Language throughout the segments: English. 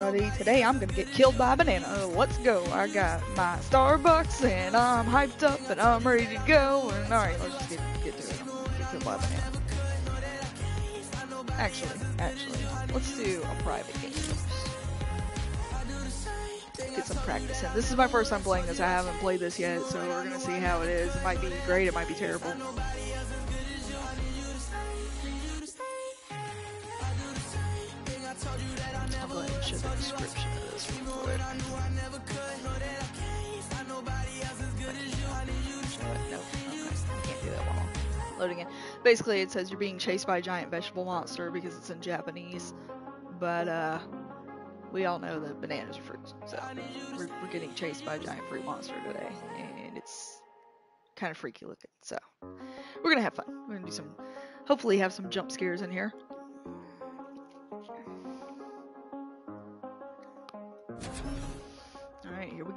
Today I'm gonna get killed by a banana. Let's go. I got my Starbucks and I'm hyped up and I'm ready to go. And alright, let's just get, get to it. Get killed by a banana. Actually, actually, let's do a private game. Get some practice in. This is my first time playing this. I haven't played this yet, so we're gonna see how it is. It might be great, it might be terrible. And show the description of this while loading it. Basically, it says you're being chased by a giant vegetable monster because it's in Japanese, but uh, we all know that bananas are fruits, so we're, we're getting chased by a giant fruit monster today, and it's kind of freaky looking. So we're gonna have fun. We're gonna do some, hopefully, have some jump scares in here.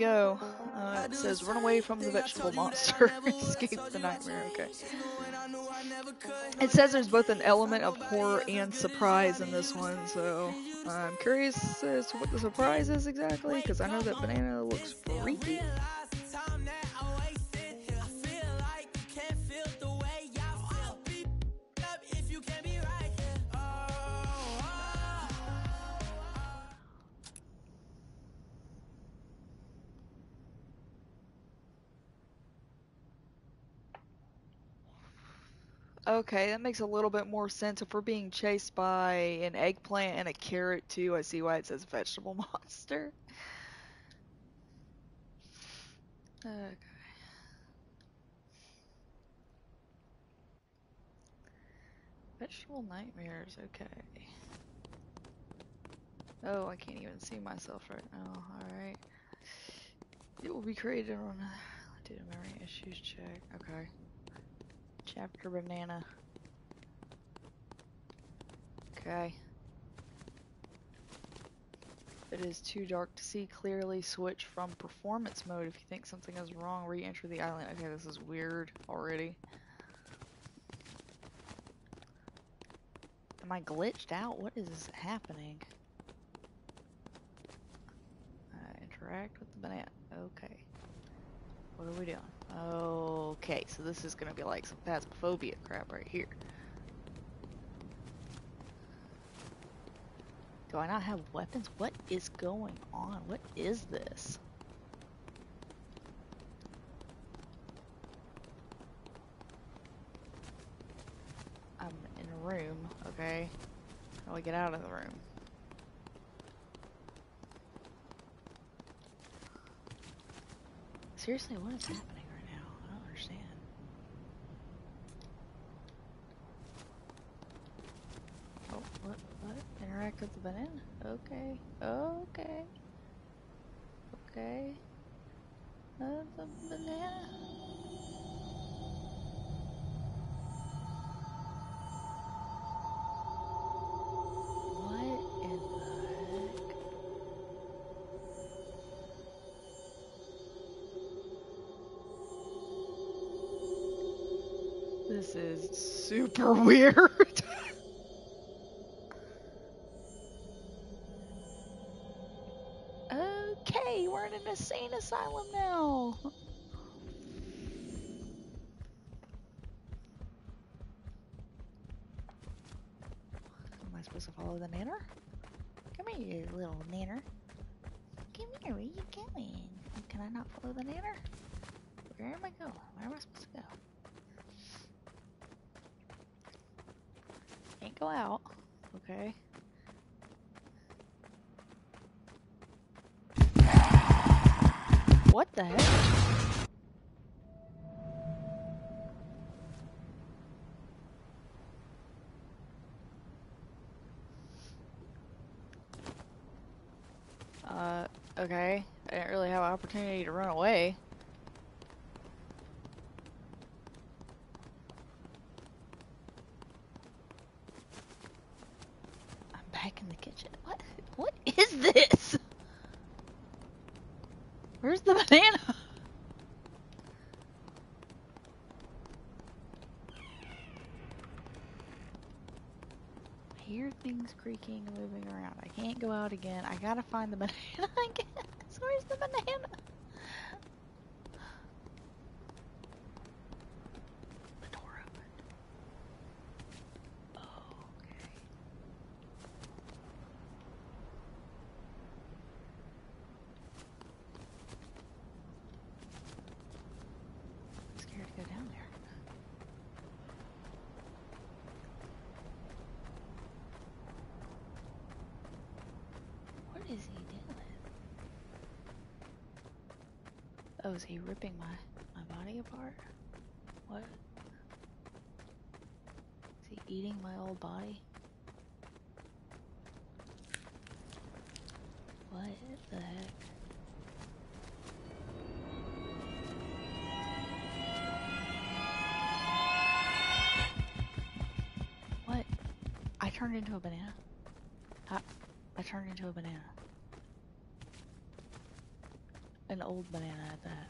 Go. Uh, it says run away from the vegetable monster. Escape the nightmare. Okay. It says there's both an element of horror and surprise in this one, so I'm curious as to what the surprise is exactly, because I know that banana looks freaky. Okay, that makes a little bit more sense. If we're being chased by an eggplant and a carrot too, I see why it says vegetable monster. Okay. Vegetable nightmares, okay. Oh, I can't even see myself right now. Alright. It will be created on did a memory issues check. Okay. Chapter banana. Okay. It is too dark to see clearly, switch from performance mode. If you think something is wrong, re-enter the island. Okay, this is weird already. Am I glitched out? What is happening? Uh, interact with the banana. Okay. What are we doing? Okay, so this is gonna be like some phasmophobia crap right here. Do I not have weapons? What is going on? What is this? I'm in a room, okay? How do I get out of the room? Seriously, what is happening right now? I don't understand. Oh, what? What? Interact with the banana? Okay. Okay. Okay. Uh, the banana. What in the heck? This is super weird. Insane asylum now. Am I supposed to follow the nanner? Come here, you little nanner. Come here, where are you going? Can I not follow the nanner? Where am I going? Where am I supposed to go? Can't go out. Okay. Uh, okay. I didn't really have an opportunity to run away. I'm back in the kitchen. What? What is this? Where's the banana? I hear things creaking and moving around. I can't go out again. I gotta find the banana again. Where's the banana? The door opened. Oh, okay. I'm scared to go down there. What is he doing? Oh, is he ripping my my body apart? What? Is he eating my old body? What the heck? What? I turned into a banana? I, I turned into a banana. An old banana at that.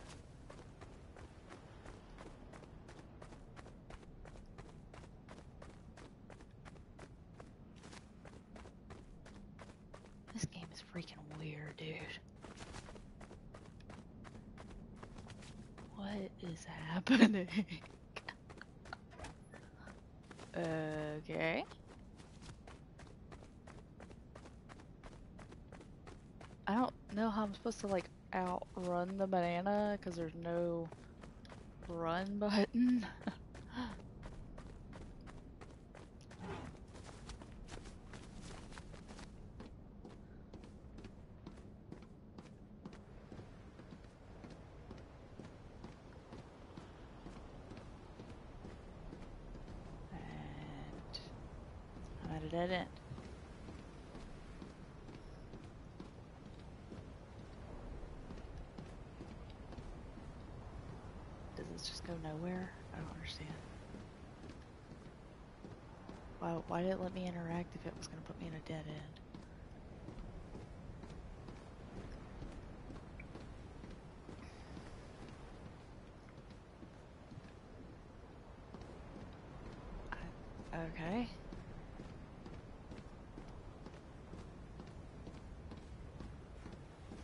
This game is freaking weird, dude. What is happening? okay. I don't know how I'm supposed to like outrun the banana because there's no run button. and I'm at a dead end. Does this just go nowhere? I don't understand. Why, why did it let me interact if it was going to put me in a dead end? Okay.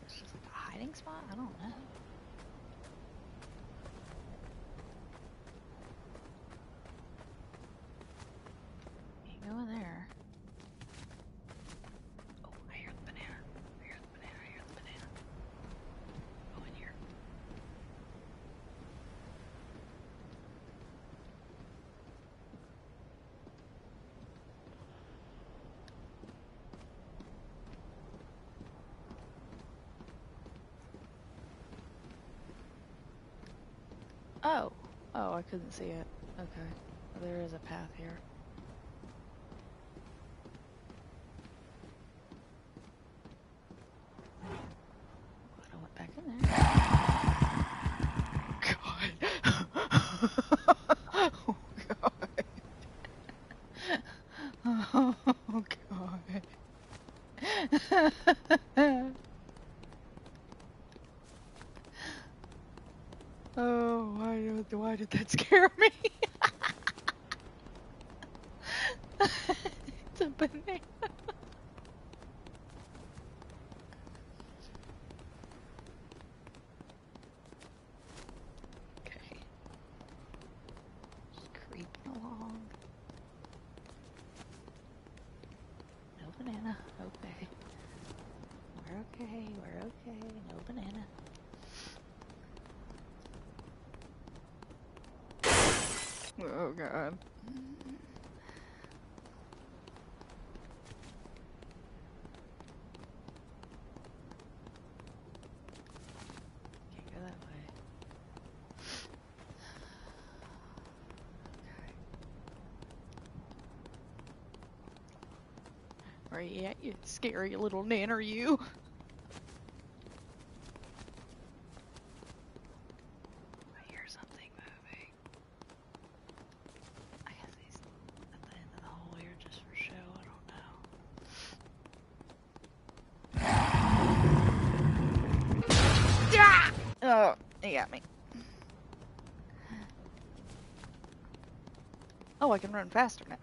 It's just like a hiding spot? I don't know. Can't go in there. Oh, I hear the banana. I hear the banana. I hear the banana. Go in here. Oh. Oh, I couldn't see it. Okay. There is a path here. Glad I went back in there. God. Oh, God. Oh, God. Oh, why did, that scare me? it's a banana. Okay. Just creeping along. No banana. Okay. We're okay. We're okay. No banana. Oh god. Can't go that way. Okay. Where you you scary little nanner, you? I hear something moving. I guess he's at the end of the hole here just for show. I don't know. Yeah! Oh, he got me. Oh, I can run faster now.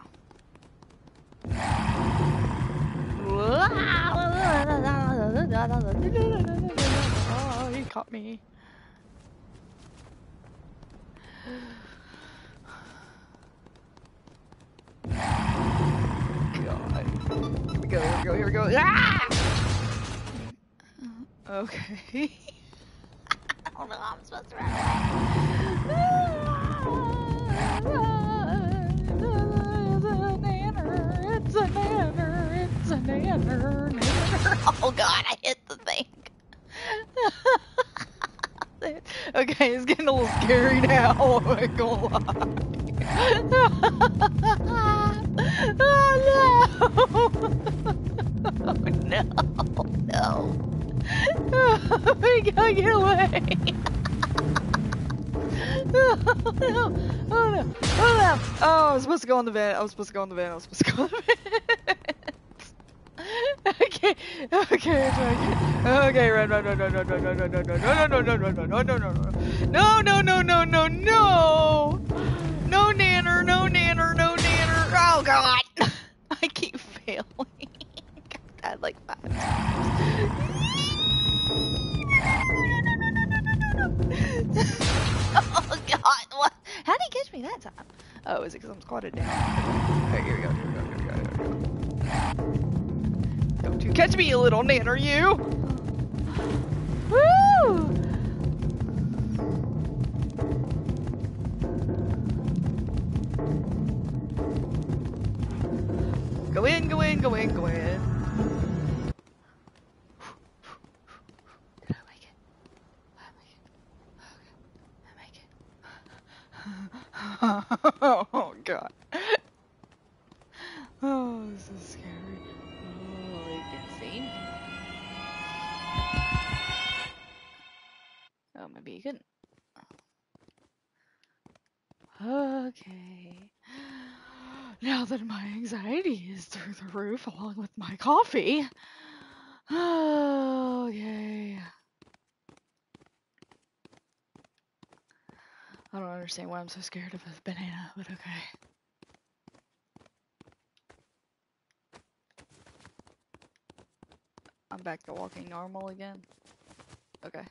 Oh, he caught me. God. Here we go, here we go, here we go. Ah! Okay. oh no, I'm supposed to run away. nanner, nanner. Oh god, I hit the thing. okay, it's getting a little scary now. I'm not oh no! Oh no! No! Oh, we gotta get away! oh no! Oh no! Oh no! Oh, I was supposed to go on the vent. I was supposed to go on the vent. I was supposed to go on the vent. Okay, okay, okay, okay, run, run, run, run, run, run, run, run, run, run, run, run, run, run, run, run, no, no, no, no, no, no, no, nanner, no, nanner, no, nanner. Oh God, I keep failing. I've died like five times. oh God, what? How did he catch me that time? Oh, is it because I'm squatted down? Okay, here we go, here we go, here we go, here we go. Don't you catch me, you little nanner, you! Woo! Go in, go in, go in, go in. Through the roof along with my coffee. Oh. I don't understand why I'm so scared of a banana, but okay. I'm back to walking normal again. Okay.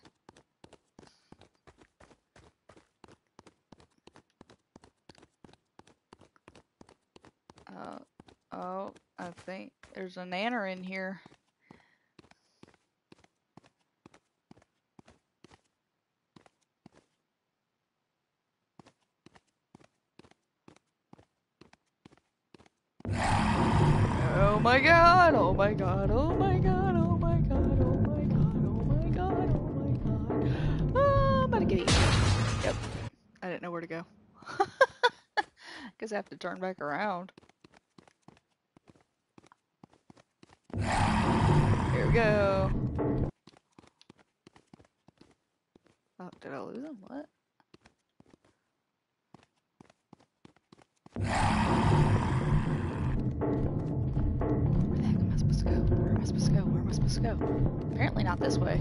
Uh, oh, I think there's a nanner in here. Oh my god, oh my god, oh my god, oh my god, oh my god, oh my god, oh my god. Oh, I'm about to get eaten. Yep. I didn't know where to go. Guess I have to turn back around. Here we go. Oh, did I lose him? What? Where the heck am I supposed to go? Where am I supposed to go? Where am I supposed to go? Apparently not this way.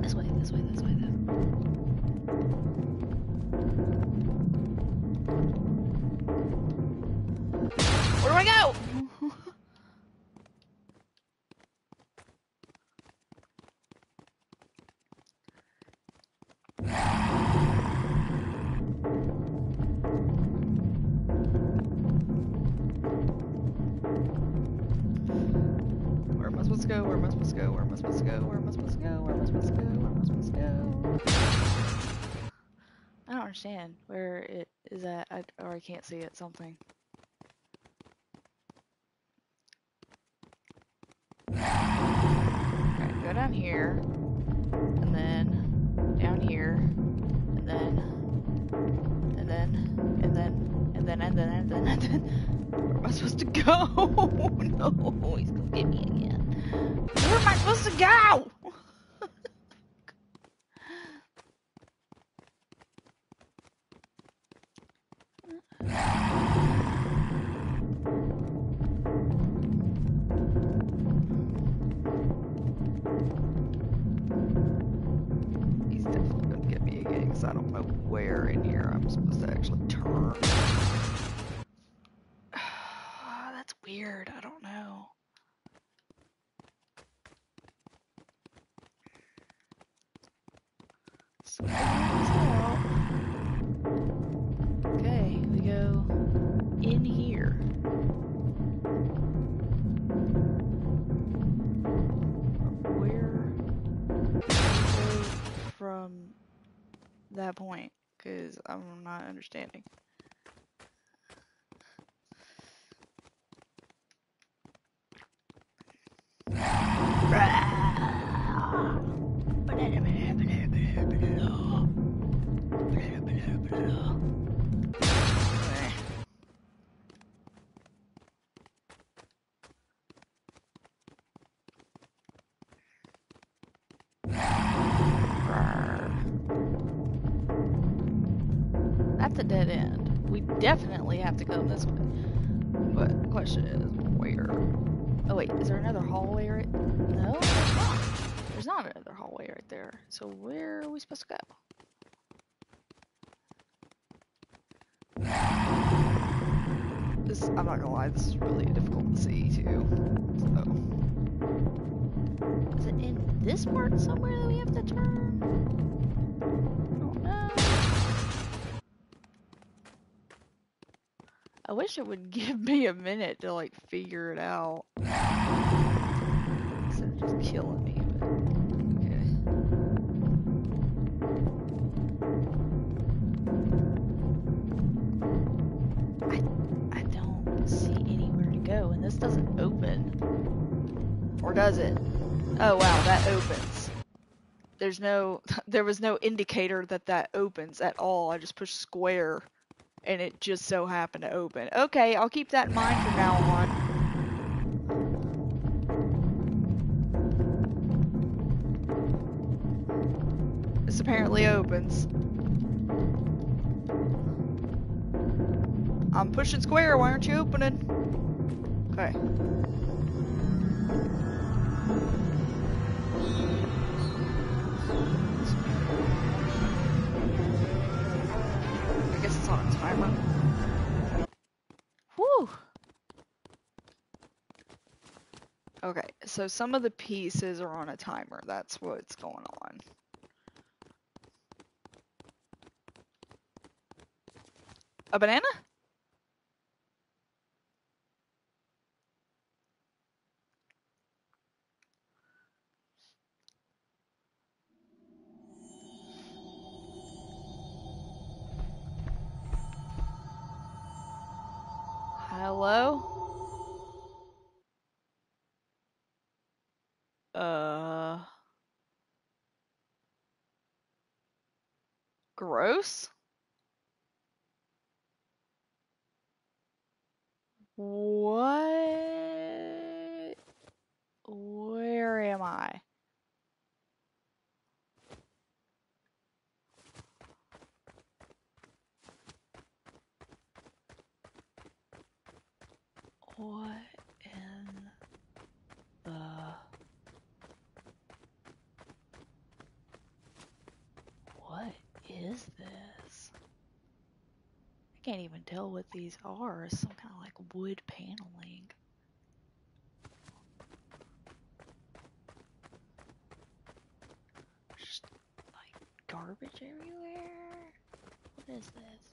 This way, this way, this way, this Where do I go? Or I can't see it. Something. Go down here, and then down here, and then, and then, and then, and then, and then, and then, and then. Where am I supposed to go? no, he's gonna get me again. Where am I supposed to go? That point? Because I'm not understanding. Question is, where? Oh wait, is there another hallway right? No, there's not. Another hallway right there. So where are we supposed to go? This, I'm not gonna lie, this is really difficult to see too. So. Is it in this part somewhere that we have to turn? I don't know. I wish it would give me a minute to like figure it out. Instead of just killing me. But, okay. I I don't see anywhere to go, and this doesn't open. Or does it? Oh wow, that opens. There's no, there was no indicator that that opens at all. I just pushed square and it just so happened to open. Okay, I'll keep that in mind from now on. This apparently opens. I'm pushing square, why aren't you opening? Okay. Guess it's on a timer. Whew. Okay, so some of the pieces are on a timer. That's what's going on. A banana? Hello? Uh. Gross? What? Where am I? What in the What is this? I can't even tell what these are. Some kind of like wood paneling. Just like garbage everywhere. What is this?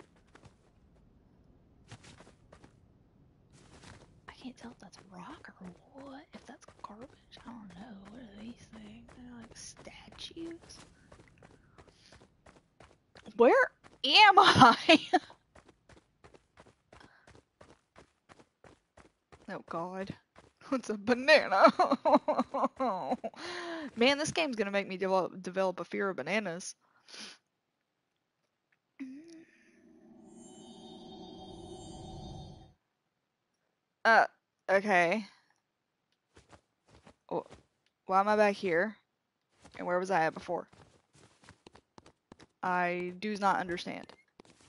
I can't tell if that's rock or what. If that's garbage, I don't know. What are these things? They're like statues. Where am I? oh god. What's a banana? Man, this game's gonna make me develop, develop a fear of bananas. Uh, okay. Wh- Why am I back here? And where was I at before? I do not understand.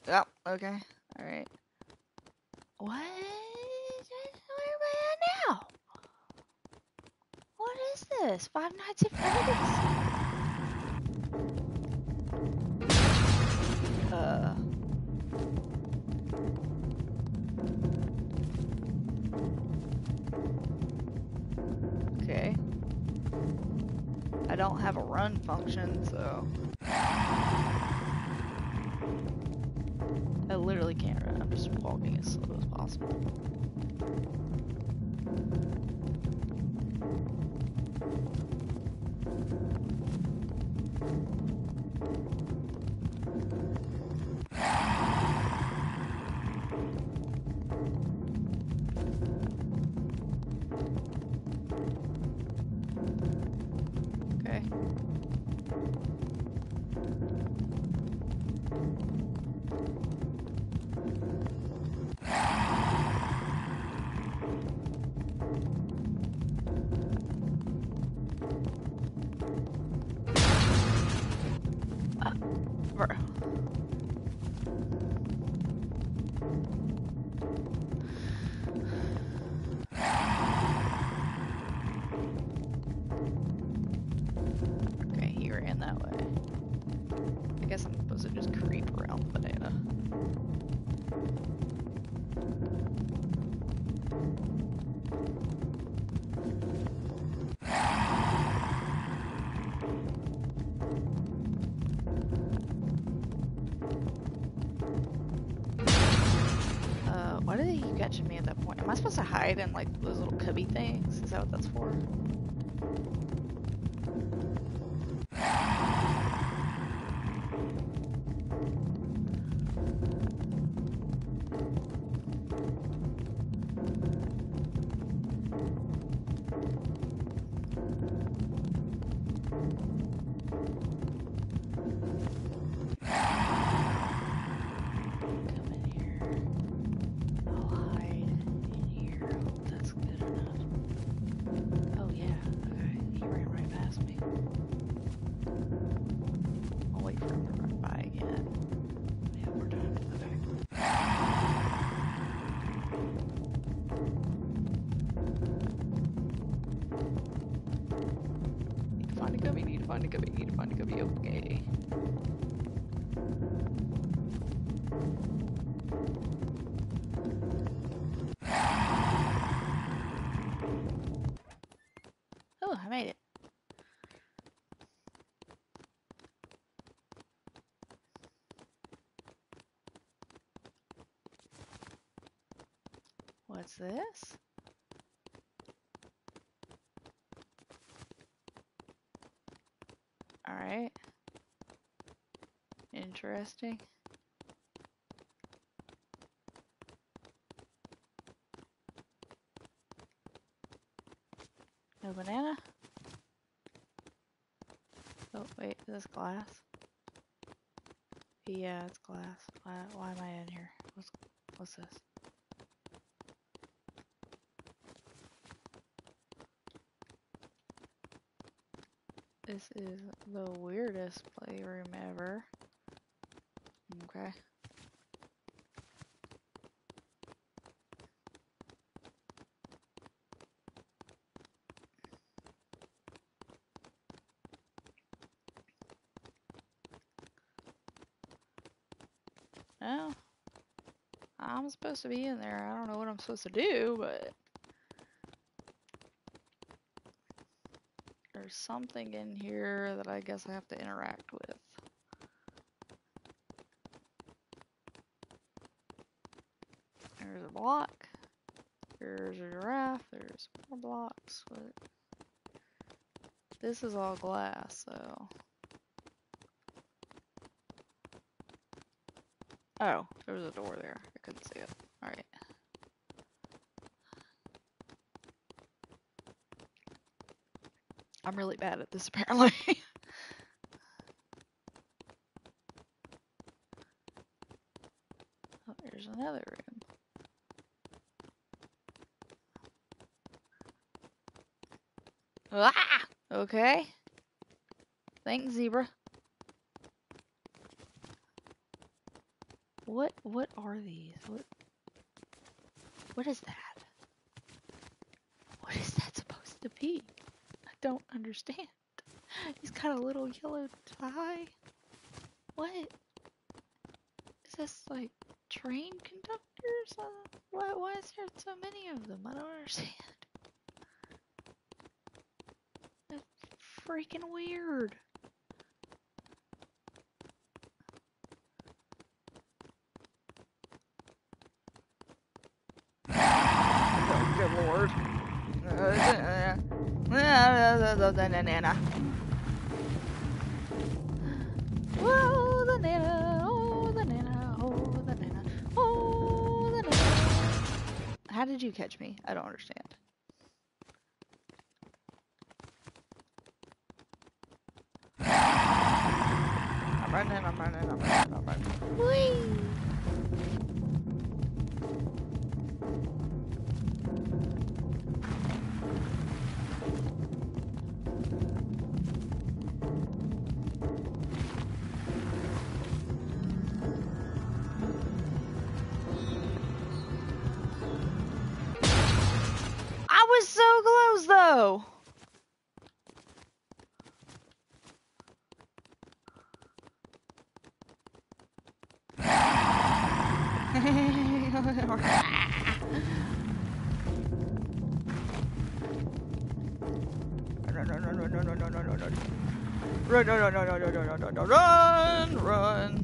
Oh, okay. Alright. What? this? Five Nights at Freddy's? Uh. Okay. I don't have a run function, so... I literally can't run. I'm just walking as slow as possible. Hide in like those little cubby things? Is that what that's for? Oh, I made it. What's this? Alright. Interesting. No banana? Oh, wait, is this glass? Yeah, it's glass. Why, why am I in here? What's, what's this? This is the weirdest playroom ever. Okay. Oh. I'm supposed to be in there. I don't know what I'm supposed to do, but there's something in here that I guess I have to interact with. There's a block. There's a giraffe. There's more blocks. But this is all glass, so. Oh, there was a door there. I couldn't see it. Alright. I'm really bad at this apparently. oh, there's another room. Ah! Okay. Thanks, zebra. What what are these? What What is that? What is that supposed to be? don't understand. He's got a little yellow tie. What? Is this like train conductors? Uh, why, why is there so many of them? I don't understand. That's freaking weird. Good lord. Uh, oh, oh, oh. How did you catch me? I don't understand. Run, run, run, run, run, run, run, run, run, run, run.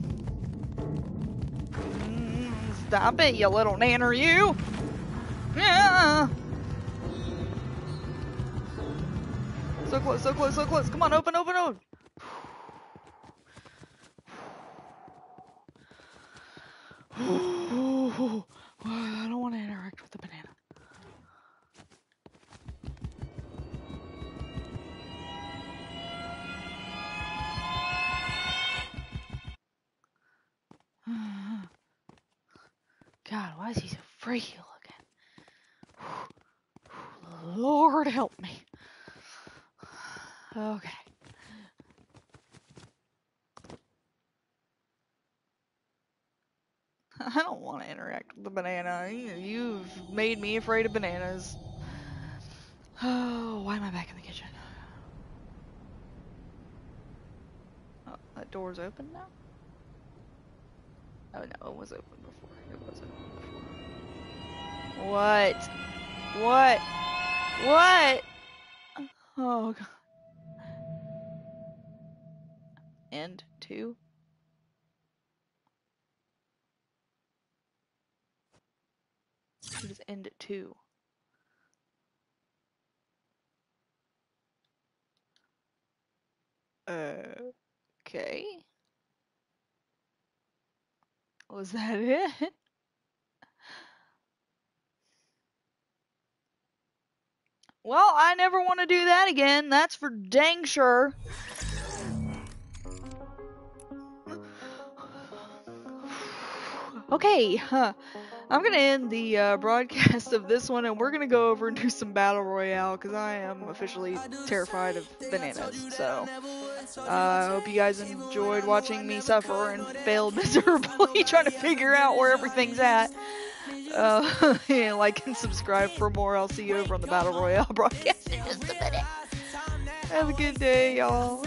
Mm, Stop it, you little nanner, you! Yeah! So close, so close, so close. Come on, open, open, open. I don't want to interact with the banana. God, why is he so freaky looking? Lord help me. Okay. I don't want to interact with the banana. You- You've made me afraid of bananas. Oh, why am I back in the kitchen? Oh, that door's open now? Oh no, it was open before. It was open before. What? What? What? Oh god. What does end at two? Okay. Was that it? Well, I never want to do that again. That's for dang sure. Okay, huh. I'm gonna end the uh, broadcast of this one, and we're gonna go over and do some battle royale because I am officially terrified of bananas. So, uh, I hope you guys enjoyed watching me suffer and fail miserably trying to figure out where everything's at. Uh, yeah, like and subscribe for more. I'll see you over on the battle royale broadcast in just a minute. Have a good day, y'all.